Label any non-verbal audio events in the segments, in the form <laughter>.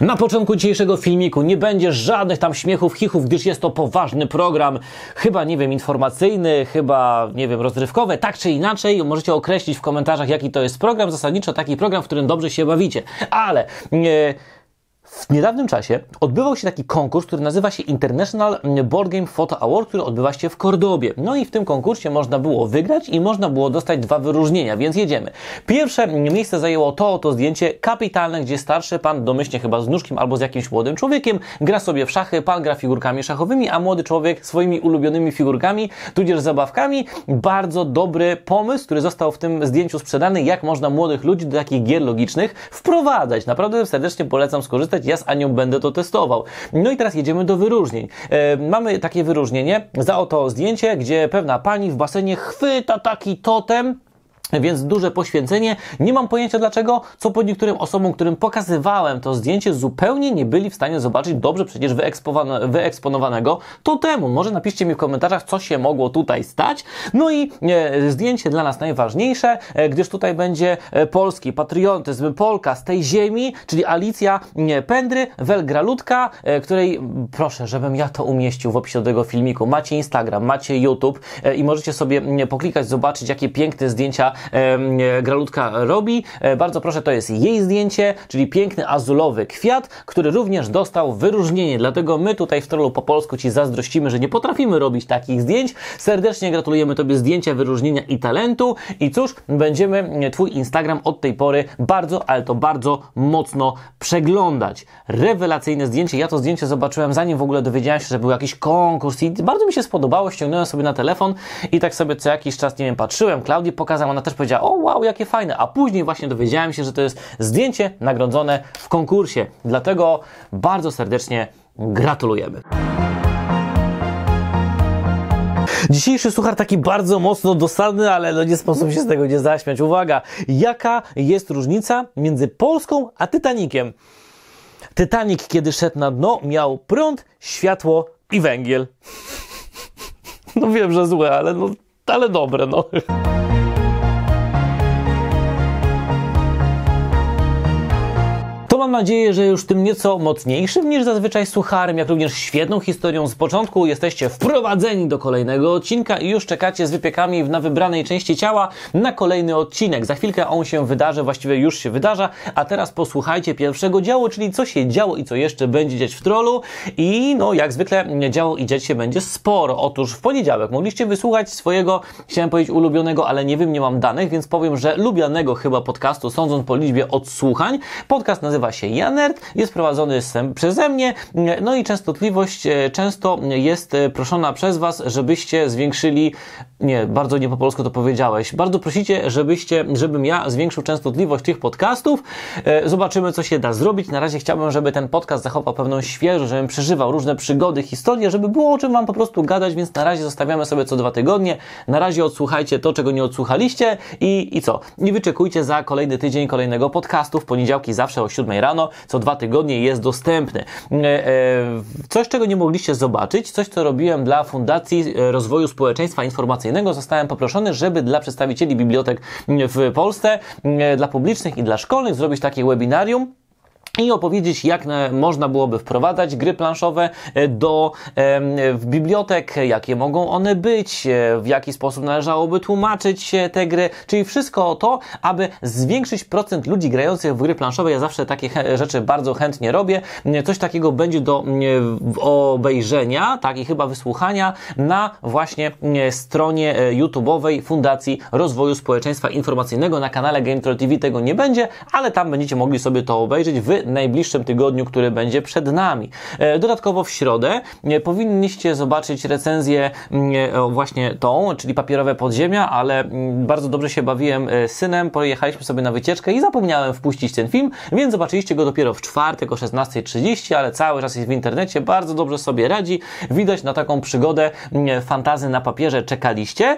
Na początku dzisiejszego filmiku nie będzie żadnych tam śmiechów, chichów, gdyż jest to poważny program, chyba, nie wiem, informacyjny, chyba, nie wiem, rozrywkowy, tak czy inaczej, możecie określić w komentarzach, jaki to jest program, zasadniczo taki program, w którym dobrze się bawicie, ale... nie. W niedawnym czasie odbywał się taki konkurs, który nazywa się International Board Game Photo Award, który odbywa się w Kordobie. No i w tym konkursie można było wygrać i można było dostać dwa wyróżnienia, więc jedziemy. Pierwsze miejsce zajęło to oto zdjęcie kapitalne, gdzie starszy pan, domyślnie chyba z nóżkiem albo z jakimś młodym człowiekiem, gra sobie w szachy, pan gra figurkami szachowymi, a młody człowiek swoimi ulubionymi figurkami, tudzież zabawkami. Bardzo dobry pomysł, który został w tym zdjęciu sprzedany, jak można młodych ludzi do takich gier logicznych wprowadzać. Naprawdę serdecznie polecam skorzystać ja z Anią będę to testował. No i teraz jedziemy do wyróżnień. E, mamy takie wyróżnienie za oto zdjęcie, gdzie pewna pani w basenie chwyta taki totem, więc duże poświęcenie. Nie mam pojęcia dlaczego, co po niektórym osobom, którym pokazywałem to zdjęcie, zupełnie nie byli w stanie zobaczyć dobrze przecież wyeksponowanego totemu. Może napiszcie mi w komentarzach, co się mogło tutaj stać. No i e, zdjęcie dla nas najważniejsze, e, gdyż tutaj będzie e, polski patriotyzm, Polka z tej ziemi, czyli Alicja e, Pendry, Welgralutka, e, której proszę, żebym ja to umieścił w opisie do tego filmiku. Macie Instagram, macie YouTube e, i możecie sobie e, poklikać, zobaczyć, jakie piękne zdjęcia Gralutka robi. E, bardzo proszę, to jest jej zdjęcie, czyli piękny azulowy kwiat, który również dostał wyróżnienie. Dlatego my tutaj w Trollu po polsku Ci zazdrościmy, że nie potrafimy robić takich zdjęć. Serdecznie gratulujemy Tobie zdjęcia, wyróżnienia i talentu. I cóż, będziemy Twój Instagram od tej pory bardzo, ale to bardzo mocno przeglądać. Rewelacyjne zdjęcie. Ja to zdjęcie zobaczyłem zanim w ogóle dowiedziałem się, że był jakiś konkurs i bardzo mi się spodobało. Ściągnąłem sobie na telefon i tak sobie co jakiś czas, nie wiem, patrzyłem. Klaudii pokazała, ona też powiedziała, o wow, jakie fajne, a później właśnie dowiedziałem się, że to jest zdjęcie nagrodzone w konkursie. Dlatego bardzo serdecznie gratulujemy. Dzisiejszy suchar taki bardzo mocno dosadny, ale no nie sposób się z tego nie zaśmiać. Uwaga, jaka jest różnica między Polską a Titanikiem? Titanic, kiedy szedł na dno, miał prąd, światło i węgiel. <laughs> No wiem, że złe, ale no, ale dobre, no. Nadzieję, że już tym nieco mocniejszym niż zazwyczaj sucharem, jak również świetną historią z początku jesteście wprowadzeni do kolejnego odcinka i już czekacie z wypiekami na wybranej części ciała na kolejny odcinek. Za chwilkę on się wydarzy, właściwie już się wydarza, a teraz posłuchajcie pierwszego działu, czyli co się działo i co jeszcze będzie dziać w trollu i no jak zwykle działo i dziać się będzie sporo. Otóż w poniedziałek mogliście wysłuchać swojego, chciałem powiedzieć ulubionego, ale nie wiem, nie mam danych, więc powiem, że lubianego chyba podcastu, sądząc po liczbie odsłuchań. Podcast nazywa nazywa się Janert, jest prowadzony przeze mnie, no i częstotliwość e, często jest e, proszona przez Was, żebyście zwiększyli, nie, bardzo nie po polsku to powiedziałeś, bardzo prosicie, żebyście, żebym ja zwiększył częstotliwość tych podcastów. E, zobaczymy, co się da zrobić. Na razie chciałbym, żeby ten podcast zachował pewną świeżość, żebym przeżywał różne przygody, historie, żeby było o czym Wam po prostu gadać, więc na razie zostawiamy sobie co dwa tygodnie. Na razie odsłuchajcie to, czego nie odsłuchaliście i, i co? Nie wyczekujcie za kolejny tydzień kolejnego podcastu. W poniedziałki zawsze o 7 rano, co dwa tygodnie jest dostępny. E, e, coś, czego nie mogliście zobaczyć, coś, co robiłem dla Fundacji Rozwoju Społeczeństwa Informacyjnego, zostałem poproszony, żeby dla przedstawicieli bibliotek w Polsce, e, dla publicznych i dla szkolnych zrobić takie webinarium i opowiedzieć, jak można byłoby wprowadzać gry planszowe e, do w bibliotek, jakie mogą one być, e, w jaki sposób należałoby tłumaczyć te gry, czyli wszystko to, aby zwiększyć procent ludzi grających w gry planszowe. Ja zawsze takie rzeczy bardzo chętnie robię. Coś takiego będzie do obejrzenia, tak i chyba wysłuchania na właśnie stronie e, YouTube'owej Fundacji Rozwoju Społeczeństwa Informacyjnego na kanale Game Troll TV tego nie będzie, ale tam będziecie mogli sobie to obejrzeć w najbliższym tygodniu, który będzie przed nami. E, dodatkowo w środę e, powinniście zobaczyć recenzję mm, właśnie tą, czyli papierowe podziemia, ale mm, bardzo dobrze się bawiłem e, synem, pojechaliśmy sobie na wycieczkę i zapomniałem wpuścić ten film, więc zobaczyliście go dopiero w czwartek o 16.30, ale cały czas jest w internecie, bardzo dobrze sobie radzi. Widać na taką przygodę mm, fantazy na papierze czekaliście.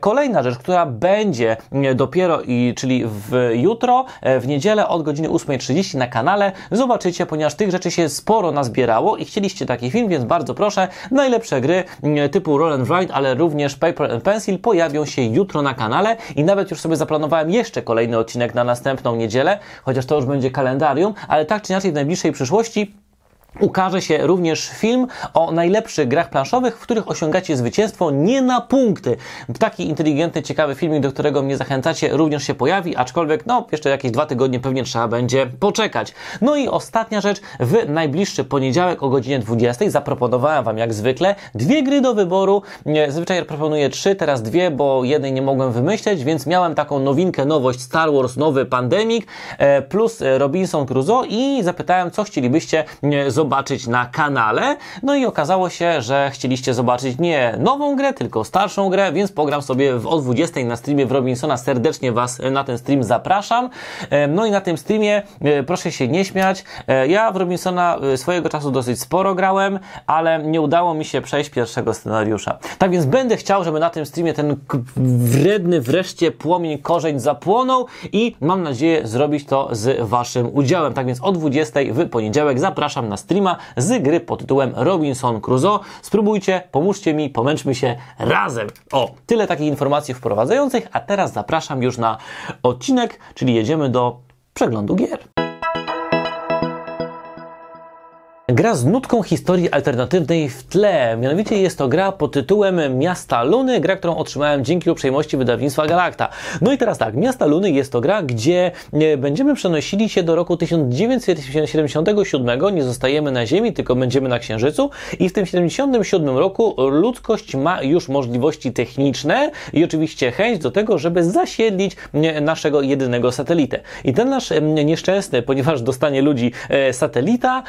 Kolejna rzecz, która będzie dopiero, i, czyli w jutro, w niedzielę od godziny 8.30 na kanale zobaczycie, ponieważ tych rzeczy się sporo nazbierało i chcieliście taki film, więc bardzo proszę, najlepsze gry mm, typu Roll and Ride, ale również Paper and Pencil pojawią się jutro na kanale i nawet już sobie zaplanowałem jeszcze kolejny odcinek na następną niedzielę, chociaż to już będzie kalendarium, ale tak czy inaczej w najbliższej przyszłości ukaże się również film o najlepszych grach planszowych, w których osiągacie zwycięstwo nie na punkty. Taki inteligentny, ciekawy filmik, do którego mnie zachęcacie, również się pojawi, aczkolwiek no, jeszcze jakieś dwa tygodnie pewnie trzeba będzie poczekać. No i ostatnia rzecz, w najbliższy poniedziałek o godzinie 20 zaproponowałem Wam jak zwykle dwie gry do wyboru. Zwyczaj proponuję trzy, teraz dwie, bo jednej nie mogłem wymyśleć, więc miałem taką nowinkę, nowość Star Wars, nowy Pandemic e, plus Robinson Crusoe i zapytałem, co chcielibyście zobaczyć zobaczyć na kanale. No i okazało się, że chcieliście zobaczyć nie nową grę, tylko starszą grę, więc pogram sobie w o 20 na streamie w Robinsona. Serdecznie Was na ten stream zapraszam. No i na tym streamie e, proszę się nie śmiać. E, ja w Robinsona e, swojego czasu dosyć sporo grałem, ale nie udało mi się przejść pierwszego scenariusza. Tak więc będę chciał, żeby na tym streamie ten wredny wreszcie płomień korzeń zapłonął i mam nadzieję zrobić to z Waszym udziałem. Tak więc o 20 w poniedziałek zapraszam na stream streama z gry pod tytułem Robinson Crusoe. Spróbujcie, pomóżcie mi, pomęczmy się razem. O, tyle takich informacji wprowadzających, a teraz zapraszam już na odcinek, czyli jedziemy do przeglądu gier. Gra z nutką historii alternatywnej w tle. Mianowicie jest to gra pod tytułem Miasta Luny, gra, którą otrzymałem dzięki uprzejmości wydawnictwa Galacta. No i teraz tak, Miasta Luny jest to gra, gdzie e, będziemy przenosili się do roku 1977. Nie zostajemy na Ziemi, tylko będziemy na Księżycu. I w tym 77 roku ludzkość ma już możliwości techniczne i oczywiście chęć do tego, żeby zasiedlić e, naszego jedynego satelitę. I ten nasz e, nieszczęsny, ponieważ dostanie ludzi satelita,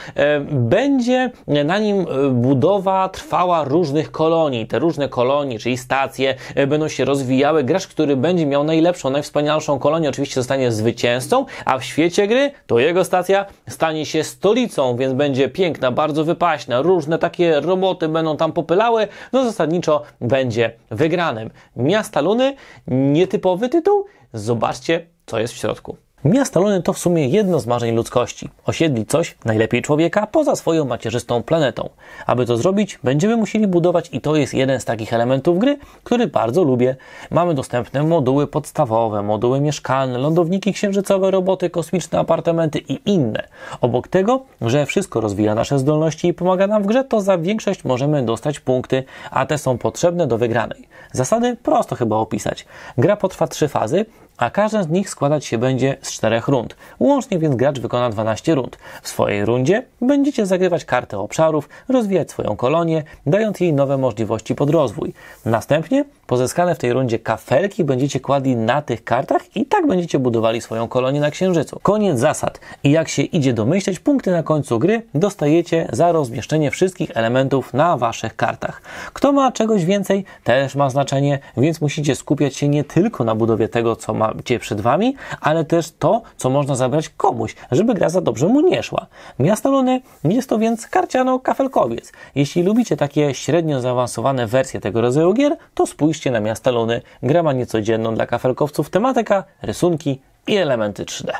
będzie na nim e, budowa trwała różnych kolonii. Te różne kolonie, czyli stacje, e, będą się rozwijały. Gracz, który będzie miał najlepszą, najwspanialszą kolonię, oczywiście zostanie zwycięzcą, a w świecie gry to jego stacja stanie się stolicą, więc będzie piękna, bardzo wypaśna. Różne takie roboty będą tam popylały. No zasadniczo będzie wygranym. Miasta Luny, nietypowy tytuł. Zobaczcie, co jest w środku. Miasta Luny to w sumie jedno z marzeń ludzkości. Osiedlić coś, najlepiej człowieka, poza swoją macierzystą planetą. Aby to zrobić, będziemy musieli budować i to jest jeden z takich elementów gry, który bardzo lubię. Mamy dostępne moduły podstawowe, moduły mieszkalne, lądowniki księżycowe, roboty kosmiczne, apartamenty i inne. Obok tego, że wszystko rozwija nasze zdolności i pomaga nam w grze, to za większość możemy dostać punkty, a te są potrzebne do wygranej. Zasady prosto chyba opisać. Gra potrwa trzy fazy, a każda z nich składać się będzie z czterech rund. Łącznie więc gracz wykona 12 rund. W swojej rundzie będziecie zagrywać kartę obszarów, rozwijać swoją kolonię, dając jej nowe możliwości pod rozwój. Następnie pozyskane w tej rundzie kafelki będziecie kładli na tych kartach i tak będziecie budowali swoją kolonię na Księżycu. Koniec zasad. I jak się idzie domyśleć, punkty na końcu gry dostajecie za rozmieszczenie wszystkich elementów na waszych kartach. Kto ma czegoś więcej, też ma znaczenie, więc musicie skupiać się nie tylko na budowie tego, co macie przed wami, ale też to, co można zabrać komuś, żeby gra za dobrze mu nie szła. Miasto Luny jest to więc karciano-kafelkowiec. Jeśli lubicie takie średnio zaawansowane wersje tego rodzaju gier, to spójrzcie na Miasta Luny. Gra ma niecodzienną dla kafelkowców tematyka, rysunki i elementy 3D.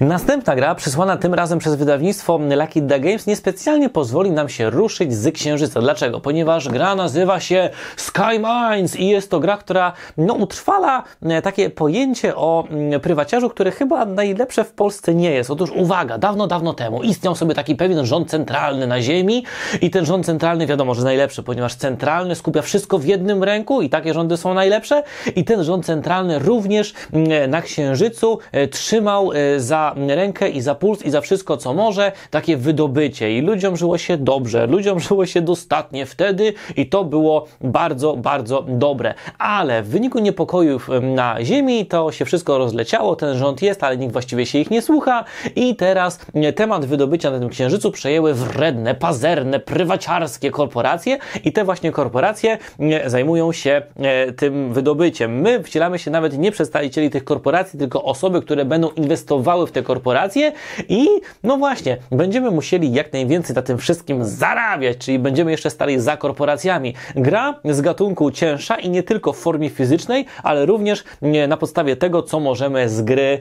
Następna gra, przysłana tym razem przez wydawnictwo Lucky The Games, niespecjalnie pozwoli nam się ruszyć z Księżyca. Dlaczego? Ponieważ gra nazywa się Sky Mines i jest to gra, która no, utrwala e, takie pojęcie o mm, prywaciarzu, które chyba najlepsze w Polsce nie jest. Otóż uwaga, dawno, dawno temu istniał sobie taki pewien rząd centralny na Ziemi i ten rząd centralny wiadomo, że najlepszy, ponieważ centralny skupia wszystko w jednym ręku i takie rządy są najlepsze i ten rząd centralny również mm, na Księżycu e, trzymał e, za rękę i za puls i za wszystko, co może, takie wydobycie. I ludziom żyło się dobrze, ludziom <laughs> żyło się dostatnie wtedy i to było bardzo, bardzo dobre. Ale w wyniku niepokojów na Ziemi to się wszystko rozleciało, ten rząd jest, ale nikt właściwie się ich nie słucha i teraz temat wydobycia na tym księżycu przejęły wredne, pazerne, prywaciarskie korporacje i te właśnie korporacje zajmują się e, tym wydobyciem. My wcielamy się nawet nie przedstawicieli tych korporacji, tylko osoby, które będą inwestowały w te korporacje i no właśnie, będziemy musieli jak najwięcej na tym wszystkim zarabiać, czyli będziemy jeszcze stali za korporacjami. Gra z gatunku cięższa i nie tylko w formie fizycznej, ale również na podstawie tego, co możemy z gry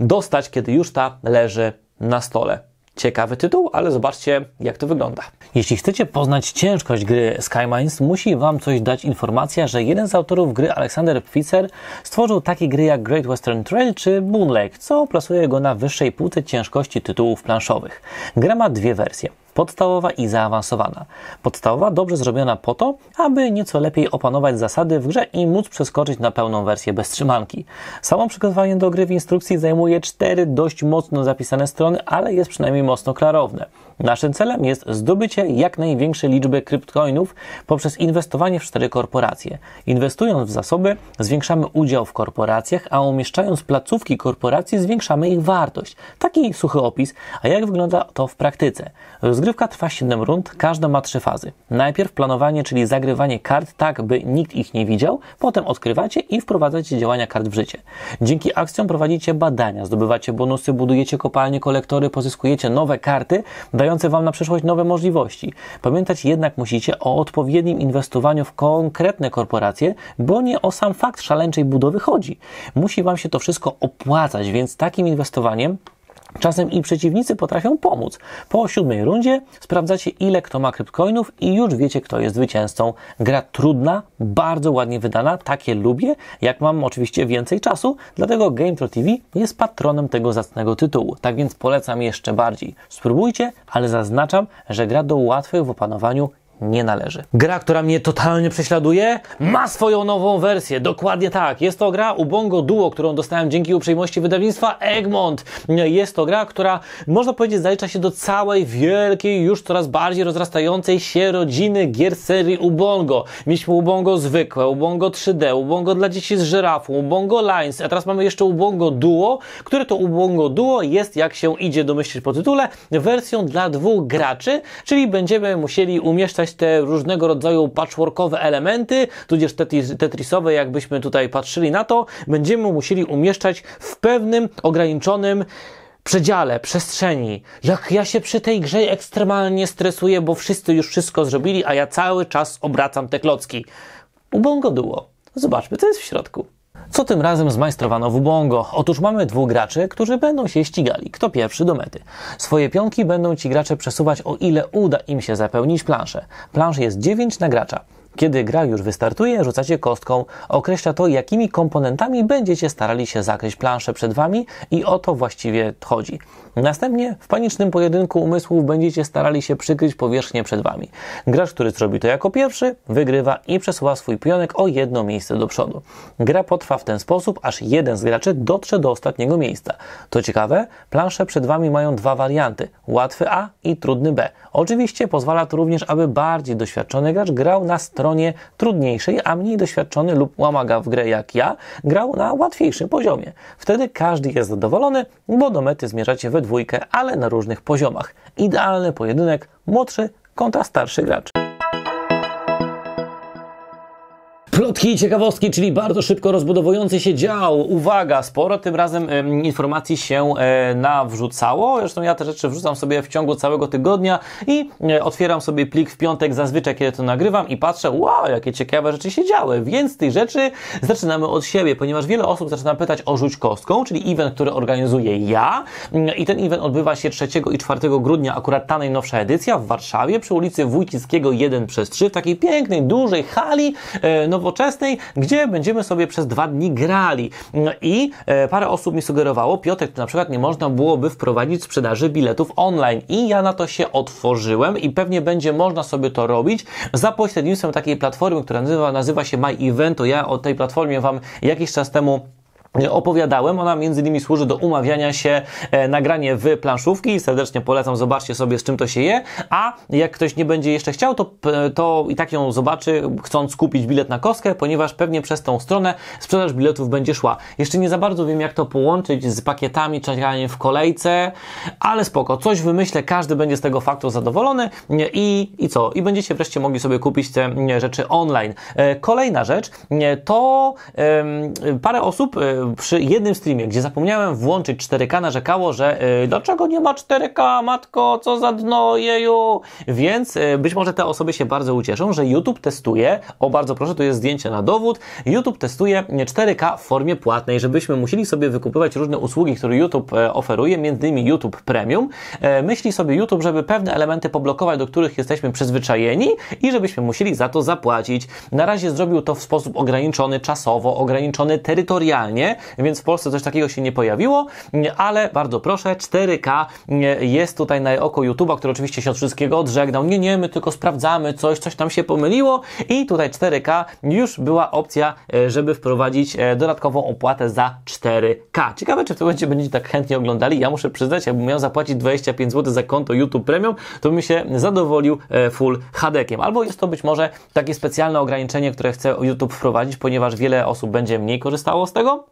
dostać, kiedy już ta leży na stole. Ciekawy tytuł, ale zobaczcie, jak to wygląda. Jeśli chcecie poznać ciężkość gry Skymines, musi Wam coś dać informacja, że jeden z autorów gry, Alexander Pfizer, stworzył takie gry jak Great Western Trail czy Moon Lake, co plasuje go na wyższej półce ciężkości tytułów planszowych. Gra ma dwie wersje podstawowa i zaawansowana. Podstawowa dobrze zrobiona po to, aby nieco lepiej opanować zasady w grze i móc przeskoczyć na pełną wersję bez trzymanki. Samo przygotowanie do gry w instrukcji zajmuje cztery dość mocno zapisane strony, ale jest przynajmniej mocno klarowne. Naszym celem jest zdobycie jak największej liczby kryptocoinów poprzez inwestowanie w cztery korporacje. Inwestując w zasoby, zwiększamy udział w korporacjach, a umieszczając placówki korporacji, zwiększamy ich wartość. Taki suchy opis, a jak wygląda to w praktyce? Rozgrywka trwa 7 rund, każda ma trzy fazy. Najpierw planowanie, czyli zagrywanie kart tak, by nikt ich nie widział, potem odkrywacie i wprowadzacie działania kart w życie. Dzięki akcjom prowadzicie badania, zdobywacie bonusy, budujecie kopalnie, kolektory, pozyskujecie nowe karty, dające Wam na przyszłość nowe możliwości. Pamiętać jednak musicie o odpowiednim inwestowaniu w konkretne korporacje, bo nie o sam fakt szaleńczej budowy chodzi. Musi Wam się to wszystko opłacać, więc takim inwestowaniem Czasem i przeciwnicy potrafią pomóc. Po siódmej rundzie sprawdzacie ile kto ma kryptocoinów i już wiecie kto jest zwycięzcą. Gra trudna, bardzo ładnie wydana, takie lubię, jak mam oczywiście więcej czasu, dlatego GameTro TV jest patronem tego zacnego tytułu. Tak więc polecam jeszcze bardziej. Spróbujcie, ale zaznaczam, że gra do łatwych w opanowaniu nie należy. Gra, która mnie totalnie prześladuje, ma swoją nową wersję. Dokładnie tak. Jest to gra Ubongo Duo, którą dostałem dzięki uprzejmości wydawnictwa Egmont. Jest to gra, która można powiedzieć zalicza się do całej wielkiej, już coraz bardziej rozrastającej się rodziny gier serii Ubongo. Mieliśmy Ubongo zwykłe, Ubongo 3D, Ubongo dla dzieci z żyrafą, Ubongo Lines, a teraz mamy jeszcze Ubongo Duo, które to Ubongo Duo jest, jak się idzie domyślić po tytule, wersją dla dwóch graczy, czyli będziemy musieli umieszczać te różnego rodzaju patchworkowe elementy, tudzież tetrisowe, jakbyśmy tutaj patrzyli na to, będziemy musieli umieszczać w pewnym ograniczonym przedziale, przestrzeni. Jak ja się przy tej grze ekstremalnie stresuję, bo wszyscy już wszystko zrobili, a ja cały czas obracam te klocki. Ubongo Duo. Zobaczmy, co jest w środku. Co tym razem zmajstrowano w Ubongo? Otóż mamy dwóch graczy, którzy będą się ścigali. Kto pierwszy do mety? Swoje pionki będą ci gracze przesuwać o ile uda im się zapełnić planszę. Plansz jest 9 na gracza. Kiedy gra już wystartuje, rzucacie kostką. Określa to, jakimi komponentami będziecie starali się zakryć planszę przed Wami i o to właściwie chodzi. Następnie w panicznym pojedynku umysłów będziecie starali się przykryć powierzchnię przed Wami. Gracz, który zrobi to jako pierwszy, wygrywa i przesuwa swój pionek o jedno miejsce do przodu. Gra potrwa w ten sposób, aż jeden z graczy dotrze do ostatniego miejsca. To ciekawe, plansze przed Wami mają dwa warianty, łatwy A i trudny B. Oczywiście pozwala to również, aby bardziej doświadczony gracz grał na stronie trudniejszej, a mniej doświadczony lub łamaga w grę jak ja grał na łatwiejszym poziomie. Wtedy każdy jest zadowolony, bo do mety zmierzacie we dwójkę, ale na różnych poziomach. Idealny pojedynek młodszy kontra starszy gracz. Plotki i ciekawostki, czyli bardzo szybko rozbudowujący się dział. Uwaga, sporo tym razem informacji się e, nawrzucało. Zresztą ja te rzeczy wrzucam sobie w ciągu całego tygodnia i e, otwieram sobie plik w piątek zazwyczaj, kiedy to nagrywam i patrzę, wow, jakie ciekawe rzeczy się działy. Więc tych rzeczy zaczynamy od siebie, ponieważ wiele osób zaczyna pytać o rzuć kostką, czyli event, który organizuję ja. I ten event odbywa się 3 i 4 grudnia, akurat ta najnowsza edycja w Warszawie przy ulicy Wójcickiego 1 przez 3 w takiej pięknej, dużej hali e, nowoczesnej, gdzie będziemy sobie przez dwa dni grali. I e, parę osób mi sugerowało, Piotrek, na przykład nie można byłoby wprowadzić sprzedaży biletów online. I ja na to się otworzyłem i pewnie będzie można sobie to robić za pośrednictwem takiej platformy, która nazywa, nazywa się My Evento. Ja o tej platformie Wam jakiś czas temu opowiadałem. Ona między innymi służy do umawiania się e, nagranie w planszówki. Serdecznie polecam, zobaczcie sobie z czym to się je. A jak ktoś nie będzie jeszcze chciał, to, to i tak ją zobaczy, chcąc kupić bilet na kostkę, ponieważ pewnie przez tą stronę sprzedaż biletów będzie szła. Jeszcze nie za bardzo wiem, jak to połączyć z pakietami, czekaniem w kolejce, ale spoko, coś wymyślę, każdy będzie z tego faktu zadowolony i, i co? I będziecie wreszcie mogli sobie kupić te rzeczy online. E, kolejna rzecz to parę osób e, przy jednym streamie, gdzie zapomniałem włączyć 4K, narzekało, że e, dlaczego nie ma 4K, matko, co za dno, jeju. Więc e, być może te osoby się bardzo ucieszą, że YouTube testuje, o bardzo proszę, tu jest zdjęcie na dowód, YouTube testuje 4K w formie płatnej, żebyśmy musieli sobie wykupywać różne usługi, które YouTube oferuje, między innymi YouTube Premium. Myśli sobie YouTube, żeby pewne elementy poblokować, do których jesteśmy przyzwyczajeni i żebyśmy musieli za to zapłacić. Na razie zrobił to w sposób ograniczony czasowo, ograniczony terytorialnie, więc w Polsce coś takiego się nie pojawiło, ale bardzo proszę, 4K jest tutaj na oko YouTube'a, który oczywiście się od wszystkiego odżegnał. Nie, nie, my tylko sprawdzamy coś, coś tam się pomyliło i tutaj 4K już była opcja, e, żeby wprowadzić e, dodatkową opłatę za 4K. Ciekawe, czy w tym momencie będziecie tak chętnie oglądali. Ja muszę przyznać, jakbym miał zapłacić 25 zł za konto YouTube Premium, to bym się zadowolił e, Full HD-kiem. Albo jest to być może takie specjalne ograniczenie, które chce YouTube wprowadzić, ponieważ wiele osób będzie mniej korzystało z tego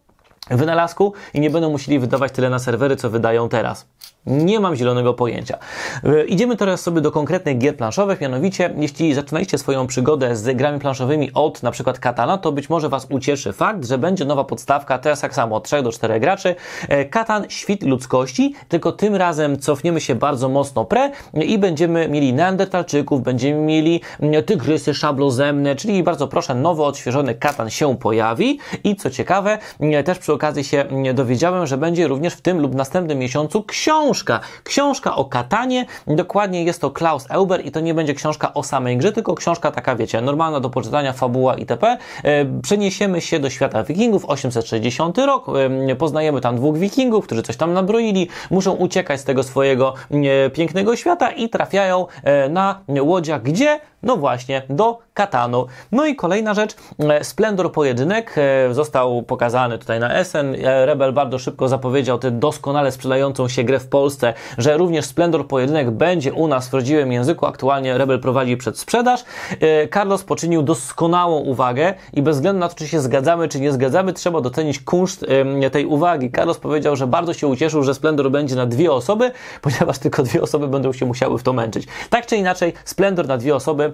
wynalazku i nie będą musieli wydawać tyle na serwery, co wydają teraz. Nie mam zielonego pojęcia. E, idziemy teraz sobie do konkretnych gier planszowych, mianowicie jeśli zaczynaliście swoją przygodę z grami planszowymi od na przykład Katana, to być może Was ucieszy fakt, że będzie nowa podstawka, teraz tak samo od 3 do 4 graczy. E, Katan Świt Ludzkości, tylko tym razem cofniemy się bardzo mocno pre i będziemy mieli neandertalczyków, będziemy mieli mm, tygrysy szablozemne, czyli bardzo proszę, nowy, odświeżony Katan się pojawi i co ciekawe, mm, też przy okazji się mm, dowiedziałem, że będzie również w tym lub następnym miesiącu książka książka. Książka o katanie, dokładnie jest to Klaus Euber i to nie będzie książka o samej grze, tylko książka taka, wiecie, normalna do poczytania, fabuła itp. E, przeniesiemy się do świata wikingów, 860 rok, e, poznajemy tam dwóch wikingów, którzy coś tam nabroili, muszą uciekać z tego swojego e, pięknego świata i trafiają na łodziach, gdzie? No właśnie, do Katanu. No i kolejna rzecz, Splendor Pojedynek został pokazany tutaj na Essen. Rebel bardzo szybko zapowiedział tę doskonale sprzedającą się grę w Polsce, że również Splendor Pojedynek będzie u nas w rodzimym języku. Aktualnie Rebel prowadzi przed sprzedaż. E, Carlos poczynił doskonałą uwagę i bez względu na to, czy się zgadzamy, czy nie zgadzamy, trzeba docenić kunszt tej uwagi. Carlos powiedział, że bardzo się ucieszył, że Splendor będzie na dwie osoby, <laughs> ponieważ tylko dwie osoby będą się musiały w to męczyć. Tak czy inaczej, Splendor na dwie osoby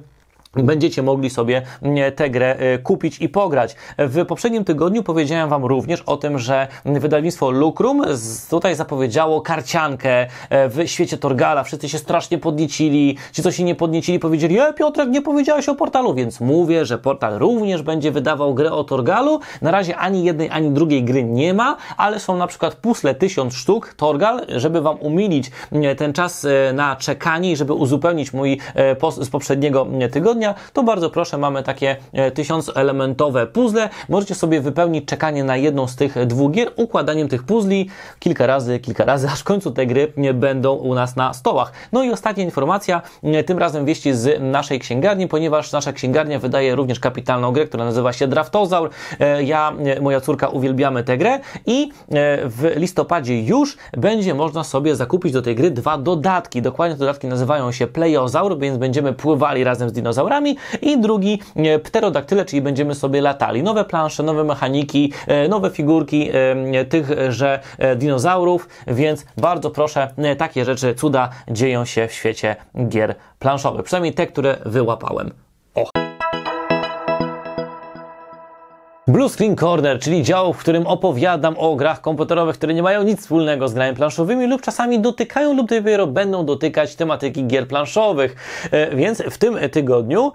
będziecie mogli sobie mm, tę grę y, kupić i pograć. W poprzednim tygodniu powiedziałem Wam również o tym, że wydawnictwo Lucrum tutaj zapowiedziało karciankę e, w świecie Torgala. Wszyscy się strasznie podniecili. Ci, co się nie podniecili, powiedzieli, e, Piotrek, nie powiedziałeś o portalu, więc mówię, że portal również będzie wydawał grę o Torgalu. Na razie ani jednej, ani drugiej gry nie ma, ale są na przykład pusle tysiąc sztuk Torgal, żeby Wam umilić mm, ten czas e, na czekanie i żeby uzupełnić mój e, post z poprzedniego tygodnia to bardzo proszę, mamy takie e, tysiąc elementowe puzzle. Możecie sobie wypełnić czekanie na jedną z tych dwóch gier układaniem tych puzli kilka razy, kilka razy, <laughs> aż w końcu te gry będą u nas na stołach. No i ostatnia informacja, e, tym razem wieści z naszej księgarni, ponieważ nasza księgarnia wydaje również kapitalną grę, która nazywa się Draftozaur. E, ja, moja córka uwielbiamy tę grę i w listopadzie już będzie można sobie zakupić do tej gry dwa dodatki. Dokładnie dodatki nazywają się Playozaur, więc będziemy pływali razem z dinozaurami i drugi e, pterodaktyle, czyli będziemy sobie latali. Nowe plansze, nowe mechaniki, e, nowe figurki e, tychże dinozaurów, więc bardzo proszę, takie rzeczy, cuda dzieją się w świecie gier planszowych. Przynajmniej te, które wyłapałem. O! Blue Screen Corner, czyli dział, w którym opowiadam o grach komputerowych, które nie mają nic wspólnego z grami planszowymi lub czasami dotykają lub dopiero będą dotykać tematyki gier planszowych. E, więc w tym tygodniu,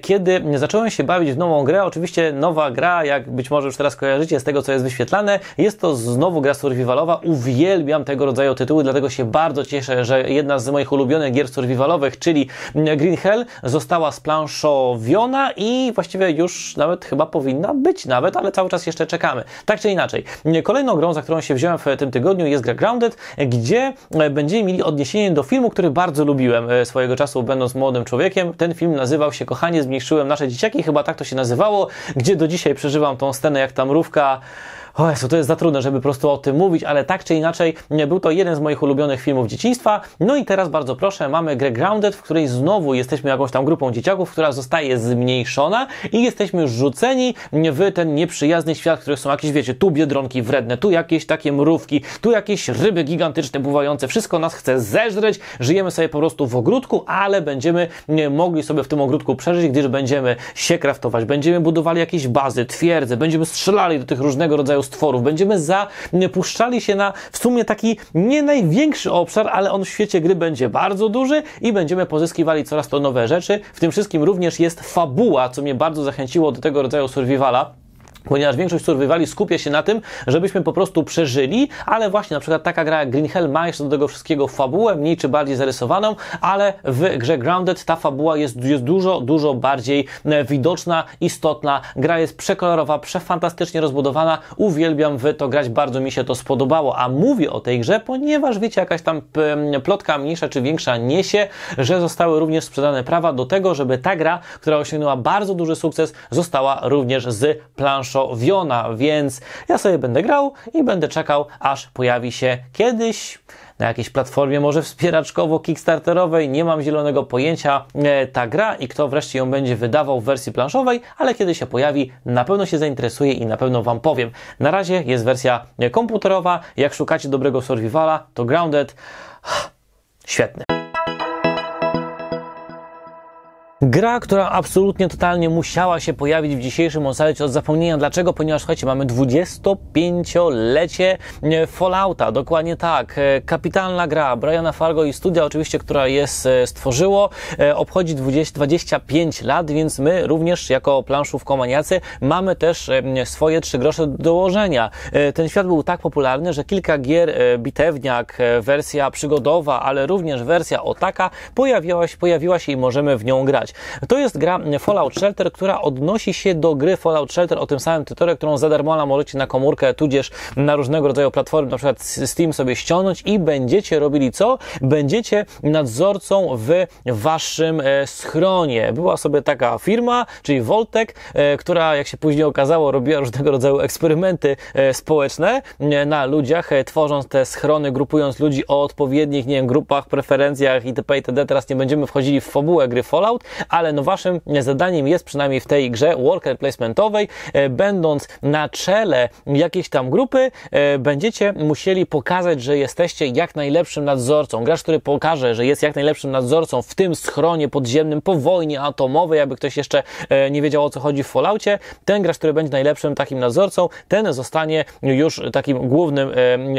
kiedy zacząłem się bawić w nową grę, oczywiście nowa gra, jak być może już teraz kojarzycie z tego, co jest wyświetlane, jest to znowu gra survivalowa. Uwielbiam tego rodzaju tytuły, dlatego się bardzo cieszę, że jedna z moich ulubionych gier survivalowych, czyli Green Hell, została splanszowiona i właściwie już nawet chyba powinna być nawet, ale cały czas jeszcze czekamy. Tak czy inaczej. Kolejną grą, za którą się wziąłem w tym tygodniu jest gra Grounded, gdzie e, będziemy mieli odniesienie do filmu, który bardzo lubiłem e, swojego czasu, będąc młodym człowiekiem. Ten film nazywał się Kochanie, zmniejszyłem nasze dzieciaki, chyba tak to się nazywało, gdzie do dzisiaj przeżywam tą scenę, jak ta mrówka o Jezu, to jest za trudne, żeby po prostu o tym mówić, ale tak czy inaczej, był to jeden z moich ulubionych filmów dzieciństwa. No i teraz bardzo proszę, mamy grę Grounded, w której znowu jesteśmy jakąś tam grupą dzieciaków, która zostaje zmniejszona i jesteśmy rzuceni w ten nieprzyjazny świat, w którym są jakieś, wiecie, tu biedronki wredne, tu jakieś takie mrówki, tu jakieś ryby gigantyczne pływające, wszystko nas chce zeżreć, żyjemy sobie po prostu w ogródku, ale będziemy mogli sobie w tym ogródku przeżyć, gdyż będziemy się kraftować, będziemy budowali jakieś bazy, twierdze, będziemy strzelali do tych różnego rodzaju stworów. Będziemy zapuszczali się na w sumie taki nie największy obszar, ale on w świecie gry będzie bardzo duży i będziemy pozyskiwali coraz to nowe rzeczy. W tym wszystkim również jest fabuła, co mnie bardzo zachęciło do tego rodzaju survivala ponieważ większość survivali skupia się na tym, żebyśmy po prostu przeżyli, ale właśnie na przykład taka gra Green Hell ma jeszcze do tego wszystkiego fabułę, mniej czy bardziej zarysowaną, ale w grze Grounded ta fabuła jest, jest dużo, dużo bardziej e, widoczna, istotna. Gra jest przekolorowa, przefantastycznie rozbudowana. Uwielbiam w to grać, bardzo mi się to spodobało. A mówię o tej grze, ponieważ wiecie, jakaś tam plotka mniejsza czy większa niesie, że zostały również sprzedane prawa do tego, żeby ta gra, która osiągnęła bardzo duży sukces, została również z planszą Wiona, więc ja sobie będę grał i będę czekał, aż pojawi się kiedyś na jakiejś platformie, może wspieraczkowo-kickstarterowej, nie mam zielonego pojęcia e, ta gra i kto wreszcie ją będzie wydawał w wersji planszowej, ale kiedy się pojawi, na pewno się zainteresuje i na pewno Wam powiem. Na razie jest wersja komputerowa, jak szukacie dobrego survivala, to Grounded, <sighs> świetny. Gra, która absolutnie, totalnie musiała się pojawić w dzisiejszym ocalecie od zapomnienia. Dlaczego? Ponieważ, słuchajcie, mamy 25-lecie e, Fallouta. Dokładnie tak. E, kapitalna gra Briana Fargo i studia oczywiście, która jest e, stworzyło, obchodzi 20, 25 lat, więc my również jako planszówkomaniacy mamy też swoje trzy grosze do dołożenia. Ten świat był tak popularny, że kilka gier bitewniak, wersja przygodowa, ale również wersja otaka pojawiła się, pojawiła się i możemy w nią grać. To jest gra Fallout Shelter, która odnosi się do gry Fallout Shelter o tym samym tytule, którą za darmo możecie na komórkę, tudzież na różnego rodzaju platformy, na przykład Steam sobie ściągnąć i będziecie robili co? Będziecie nadzorcą w waszym e, schronie. Była sobie taka firma, czyli Voltek, e, która jak się później okazało robiła różnego rodzaju eksperymenty e, społeczne na ludziach, tworząc te schrony, grupując ludzi o odpowiednich, nie wiem, grupach, preferencjach itp. itd. Teraz nie będziemy wchodzili w fabułę gry Fallout, ale no waszym zadaniem jest przynajmniej w tej grze worker placementowej, e, będąc na czele jakiejś tam grupy, e, będziecie musieli pokazać, że jesteście jak najlepszym nadzorcą. Gracz, który pokaże, że jest jak najlepszym nadzorcą w tym schronie podziemnym po wojnie atomowej, aby ktoś jeszcze e, nie wiedział o co chodzi w Falloutie, ten gracz, który będzie najlepszym takim nadzorcą, ten zostanie już takim głównym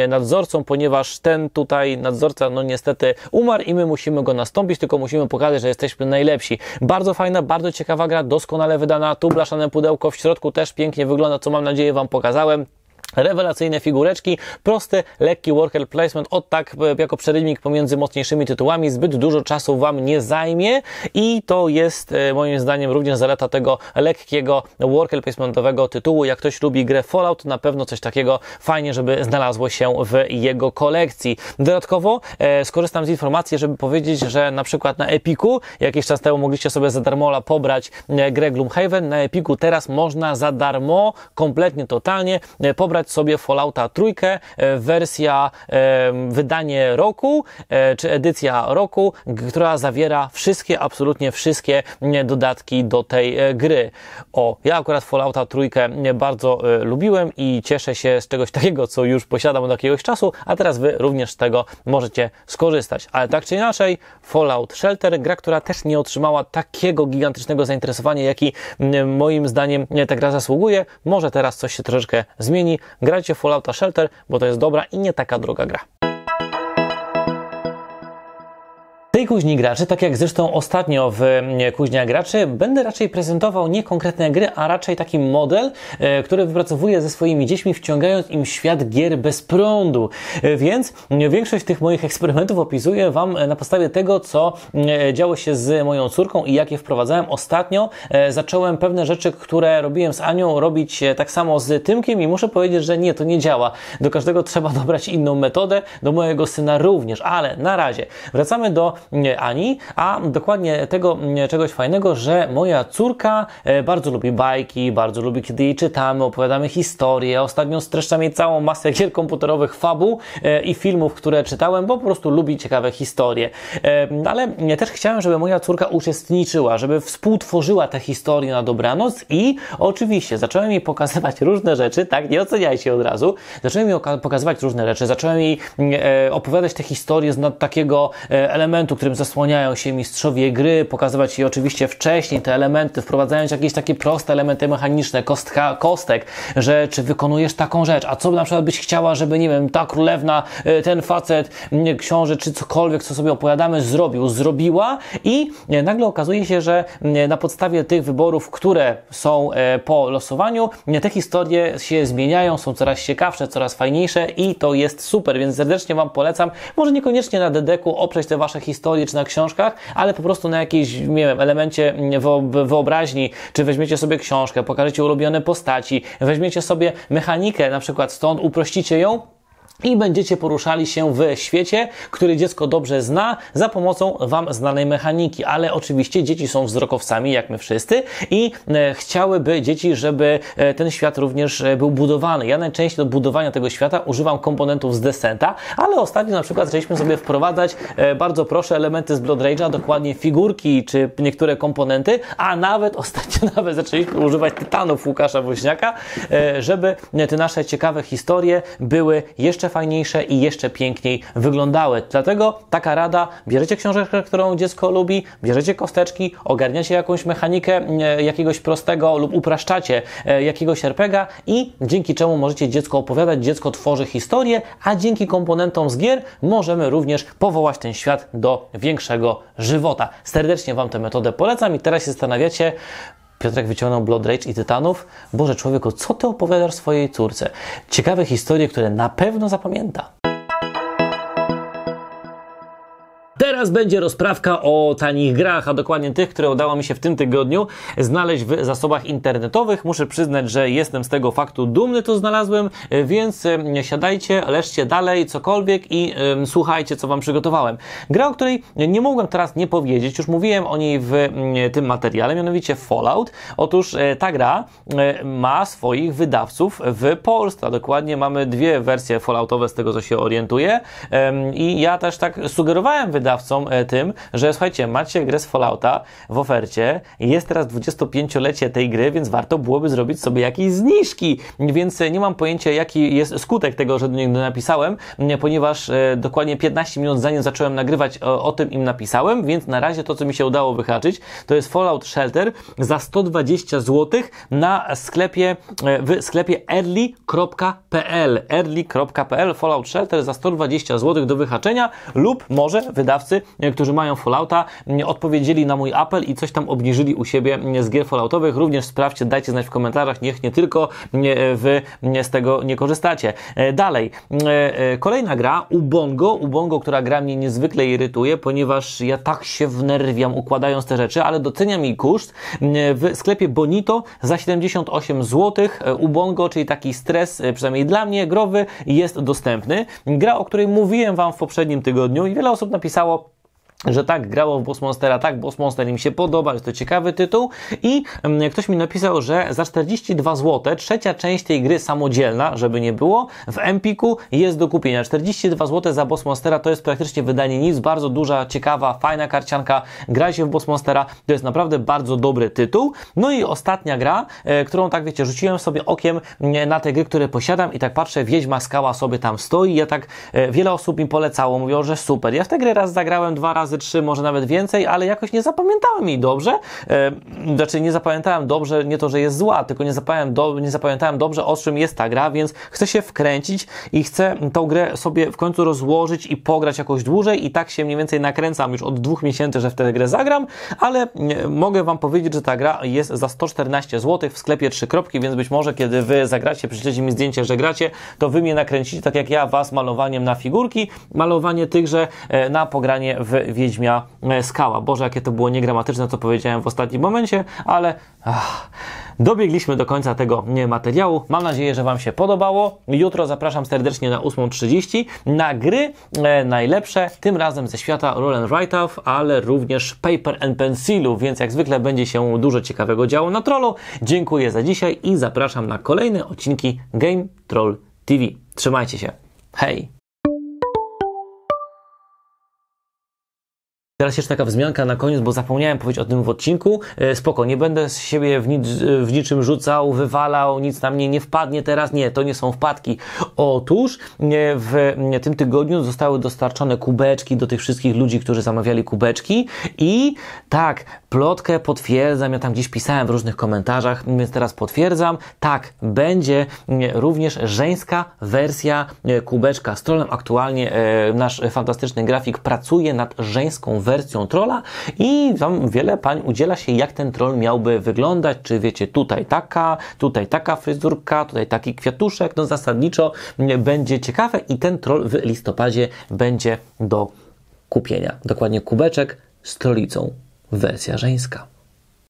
nadzorcą, ponieważ ten tutaj nadzorca, no niestety umarł i my musimy go nastąpić, tylko musimy pokazać, że jesteśmy najlepsi. Bardzo fajna, bardzo ciekawa gra, doskonale wydana, tu blaszane pudełko w środku też pięknie wygląda, co mam nadzieję Wam pokazałem. Rewelacyjne figureczki, prosty, lekki worker placement, od tak e, jako przerywnik pomiędzy mocniejszymi tytułami, zbyt dużo czasu Wam nie zajmie i to jest e, moim zdaniem również zaleta tego lekkiego worker placementowego tytułu. Jak ktoś lubi grę Fallout, na pewno coś takiego fajnie, żeby znalazło się w jego kolekcji. Dodatkowo e, skorzystam z informacji, żeby powiedzieć, że na przykład na Epiku, jakiś czas temu mogliście sobie za darmo pobrać e, grę Gloomhaven, na Epiku teraz można za darmo, kompletnie, totalnie pobrać pobrać sobie Fallouta trójkę, e, wersja, e, wydanie roku, e, czy edycja roku, która zawiera wszystkie, absolutnie wszystkie dodatki do tej gry. O, ja akurat Fallouta trójkę bardzo lubiłem i cieszę się z czegoś takiego, co już posiadam od jakiegoś czasu, a teraz Wy również z tego możecie skorzystać. Ale tak czy inaczej, Fallout Shelter, gra, która też nie otrzymała takiego gigantycznego zainteresowania, jaki moim zdaniem ta gra zasługuje. Może teraz coś się troszeczkę zmieni. Grajcie Fallouta Shelter, bo to jest dobra i nie taka droga gra. Tej kuźni graczy, tak jak zresztą ostatnio w kuźnia graczy, będę raczej prezentował nie konkretne gry, a raczej taki model, e, który wypracowuję ze swoimi dziećmi, wciągając im świat gier bez prądu. E, więc większość tych moich eksperymentów opisuję Wam na podstawie tego, co e, działo się z moją córką i jakie wprowadzałem. Ostatnio zacząłem pewne rzeczy, które robiłem z Anią, robić tak samo z Tymkiem i muszę powiedzieć, że nie, to nie działa. Do każdego trzeba <laughs> dobrać inną metodę, do mojego syna również, ale na razie wracamy do ani, a dokładnie tego czegoś fajnego, że moja córka e, bardzo lubi bajki, bardzo lubi, kiedy jej czytamy, opowiadamy historię. Ostatnio streszczam jej całą masę gier komputerowych, fabuł e, i filmów, które czytałem, bo po prostu lubi ciekawe historie. E, ale też chciałem, żeby moja córka uczestniczyła, żeby współtworzyła te historie na dobranoc i oczywiście zacząłem jej pokazywać różne rzeczy, tak, nie oceniajcie od razu, zacząłem jej pokazywać różne rzeczy, zacząłem jej opowiadać te historie z takiego elementu, którym zasłaniają się mistrzowie gry, pokazywać je oczywiście wcześniej, te elementy, wprowadzając jakieś takie proste elementy mechaniczne, kostka, kostek, że czy wykonujesz taką rzecz, a co na przykład byś chciała, żeby, nie wiem, ta królewna, y, ten facet, książę, czy cokolwiek, co sobie opowiadamy, zrobił, zrobiła i nagle okazuje się, że na podstawie tych wyborów, które są e, po losowaniu, te historie się zmieniają, są coraz ciekawsze, coraz fajniejsze i to jest super, więc serdecznie Wam polecam. Może niekoniecznie na dedeku oprzeć te Wasze historie czy na książkach, ale po prostu na jakiejś, nie wiem, elemencie wyobraźni, czy weźmiecie sobie książkę, pokażecie ulubione postaci, weźmiecie sobie mechanikę, na przykład stąd uprościcie ją, i będziecie poruszali się w świecie, który dziecko dobrze zna za pomocą Wam znanej mechaniki. Ale oczywiście dzieci są wzrokowcami, jak my wszyscy, i e, chciałyby dzieci, żeby e, ten świat również e, był budowany. Ja najczęściej do budowania tego świata używam komponentów z Descenta, ale ostatnio na przykład zaczęliśmy sobie wprowadzać bardzo proszę elementy z Blood Rage'a, dokładnie figurki czy niektóre komponenty, a nawet <laughs> ostatnio nawet zaczęliśmy używać tytanów Łukasza Woźniaka, żeby te nasze ciekawe historie były jeszcze jeszcze fajniejsze i jeszcze piękniej wyglądały. Dlatego taka rada, bierzecie książeczkę, którą dziecko lubi, bierzecie kosteczki, ogarniacie jakąś mechanikę e, jakiegoś prostego lub upraszczacie e, jakiegoś RPGa i dzięki czemu możecie dziecko opowiadać, dziecko tworzy historię, a dzięki komponentom z gier możemy również powołać ten świat do większego żywota. Serdecznie Wam tę metodę polecam i teraz się zastanawiacie, Piotrek wyciągnął Blood Rage i Tytanów. Boże człowieku, co ty opowiadasz swojej córce? Ciekawe historie, które na pewno zapamięta. Teraz będzie rozprawka o tanich grach, a dokładnie tych, które udało mi się w tym tygodniu znaleźć w zasobach internetowych. Muszę przyznać, że jestem z tego faktu dumny, to znalazłem, więc siadajcie, leżcie dalej, cokolwiek i um, słuchajcie, co Wam przygotowałem. Gra, o której nie mogłem teraz nie powiedzieć, już mówiłem o niej w tym materiale, mianowicie Fallout. Otóż e, ta gra e, ma swoich wydawców w Polsce, a dokładnie mamy dwie wersje Falloutowe z tego, co się orientuję i ja też tak sugerowałem wydawcom, wydawcom e, tym, że słuchajcie, macie grę z Fallouta w ofercie, jest teraz 25-lecie tej gry, więc warto byłoby zrobić sobie jakieś zniżki, więc e, nie mam pojęcia, jaki jest skutek tego, że do niego napisałem, ponieważ e, dokładnie 15 minut zanim zacząłem nagrywać, o, o tym im napisałem, więc na razie to, co mi się udało wyhaczyć, to jest Fallout Shelter za 120 zł na sklepie, w sklepie early.pl early.pl Fallout Shelter za 120 zł do wyhaczenia lub może wydawcy wydawcy, e, którzy mają Fallouta, odpowiedzieli na mój apel i coś tam obniżyli u siebie z gier Falloutowych. Również sprawdźcie, dajcie znać w komentarzach, niech nie tylko wy z tego nie korzystacie. E, dalej, e, kolejna gra, Ubongo. Ubongo, która gra mnie niezwykle irytuje, ponieważ ja tak się wnerwiam układając te rzeczy, ale doceniam jej koszt. W sklepie Bonito za 78 zł Ubongo, czyli taki stres, przynajmniej dla mnie, growy, jest dostępny. Gra, o której mówiłem Wam w poprzednim tygodniu i wiele osób napisało, Ciao! Że tak, grało w Boss Monstera, tak, Boss Monster im się podoba, jest to ciekawy tytuł i um, ktoś mi napisał, że za 42 zł trzecia część tej gry samodzielna, żeby nie było, w Empiku jest do kupienia. 42 zł za Boss Monstera to jest praktycznie wydanie nic, bardzo duża, ciekawa, fajna karcianka, gra się w Boss Monstera, to jest naprawdę bardzo dobry tytuł. No i ostatnia gra, e, którą tak wiecie, rzuciłem sobie okiem e, na te gry, które posiadam i tak patrzę, Wiedźma Skała sobie tam stoi, ja tak, e, wiele osób mi polecało, mówią, że super. Ja w tę grę raz zagrałem, dwa razy razy trzy, może nawet więcej, ale jakoś nie zapamiętałem jej dobrze. E, znaczy nie zapamiętałem dobrze, nie to, że jest zła, tylko nie zapamiętałem, do, nie zapamiętałem dobrze, o czym jest ta gra, więc chcę się wkręcić i chcę tą grę sobie w końcu rozłożyć i pograć jakoś dłużej i tak się mniej więcej nakręcam już od dwóch miesięcy, że w tę grę zagram, ale mogę Wam powiedzieć, że ta gra jest za 114 zł w sklepie 3 kropki, więc być może kiedy Wy zagracie, przeczytacie mi zdjęcie, że gracie, to Wy mnie nakręcicie, tak jak ja Was malowaniem na figurki, malowanie tychże e, na pogranie w Wiedźmia e, Skała. Boże, jakie to było niegramatyczne, co powiedziałem w ostatnim momencie, ale ach, dobiegliśmy do końca tego materiału. Mam nadzieję, że Wam się podobało. Jutro zapraszam serdecznie na 8.30 na gry e, najlepsze, tym razem ze świata Roll and Write-Off, ale również Paper and Pencilu, więc jak zwykle będzie się dużo ciekawego działo na trollu. Dziękuję za dzisiaj i zapraszam na kolejne odcinki Game Troll TV. Trzymajcie się. Hej! Teraz jeszcze taka wzmianka na koniec, bo zapomniałem powiedzieć o tym w odcinku. E, spoko, nie będę z siebie w, nic, w niczym rzucał, wywalał, nic na mnie nie wpadnie teraz. Nie, to nie są wpadki. Otóż w tym tygodniu zostały dostarczone kubeczki do tych wszystkich ludzi, którzy zamawiali kubeczki i tak, plotkę potwierdzam, ja tam gdzieś pisałem w różnych komentarzach, więc teraz potwierdzam, tak, będzie również żeńska wersja kubeczka. Z trolem. Aktualnie e, nasz fantastyczny grafik pracuje nad żeńską wersją trolla i tam wiele pań udziela się, jak ten troll miałby wyglądać, czy wiecie, tutaj taka, tutaj taka fryzurka, tutaj taki kwiatuszek, no zasadniczo będzie ciekawe i ten troll w listopadzie będzie do kupienia. Dokładnie kubeczek z trollicą, wersja żeńska.